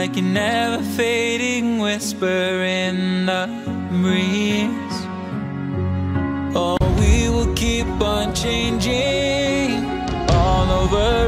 Like a never fading whisper in the breeze. Oh, we will keep on changing all over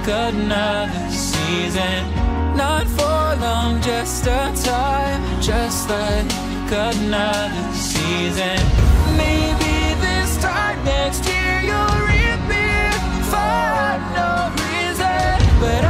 Like another season. Not for long, just a time, just like another season. Maybe this time next year you'll reappear for no reason, but I'll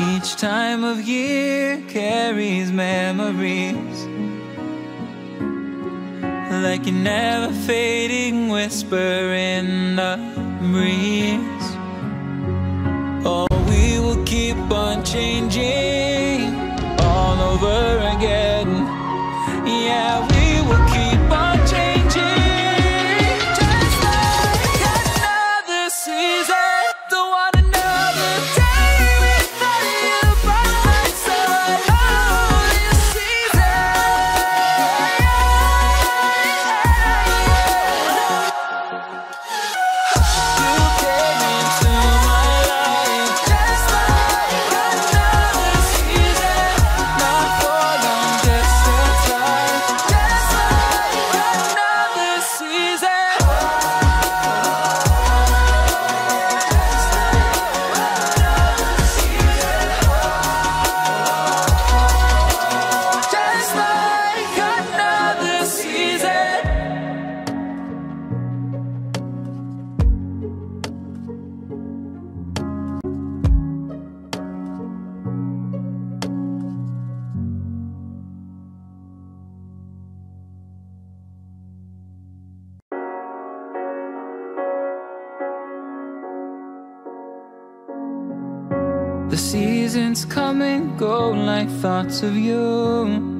Each time of year carries memories Like a never fading whisper in the breeze Oh, we will keep on changing all over again. The seasons come and go like thoughts of you.